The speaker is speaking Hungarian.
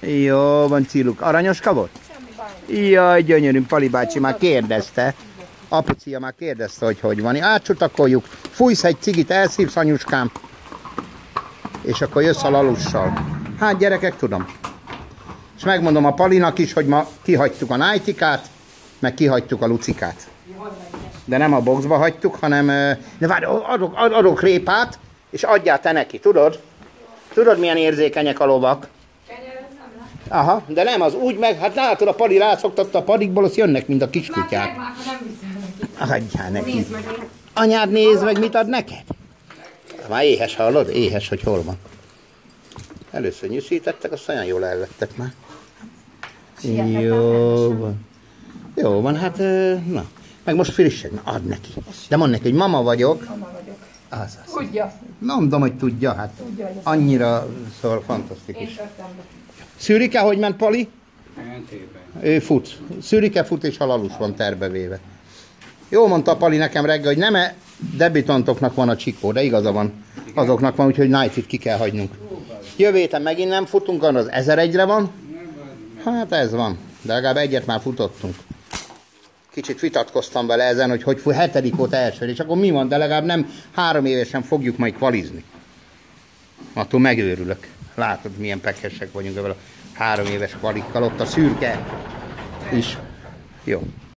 Jó, van Ciluk. Aranyoska volt? Jaj, gyönyörű, Pali bácsi már kérdezte. Apucia már kérdezte, hogy hogy van. Átcsutakoljuk, fújsz egy cigit, elszívsz anyuskám, és akkor jössz a lalussal. Hát gyerekek, tudom. És megmondom a Palinak is, hogy ma kihagytuk a nájtikát, meg kihagytuk a lucikát. De nem a boxba hagytuk, hanem... De várj, adok, ad- adok répát, és adjál te neki, tudod? Tudod, milyen érzékenyek a lovak? Aha, de nem, az úgy meg, hát látod, a Pali rászoktatta a padikból, azt jönnek, mint a kiskutyák. Már nem viszem neki. Adjál neki. Nézd meg, Anyád nézd meg, mit ad neked? Már éhes, hallod? Éhes, hogy hol van. Először nyűszítettek, azt olyan jól ellettek már. Jó van. Jó van, hát na. Meg most frissen, na, add neki. De mondd neki, hogy mama vagyok. Az, az. Tudja. Mondom, hogy tudja, hát Tudja, hogy annyira szóval én fantasztikus. Szürike, hogy ment Pali? Ő fut. Szürike fut és a lalus van terbevéve. Jó mondta a Pali nekem reggel, hogy nem -e debitantoknak van a csikó, de igaza van. Azoknak van, úgyhogy Night-it ki kell hagynunk. Jövő héten megint nem futunk, az 1001-re van. Hát ez van. De legalább egyet már futottunk. Kicsit vitatkoztam vele ezen, hogy hogy hetedik óta első, és akkor mi van, de legalább nem három évesen fogjuk majd kvalizni. Attól megőrülök. Látod, milyen pekesek vagyunk ebben a három éves kvalikkal, ott a szürke is. Jó.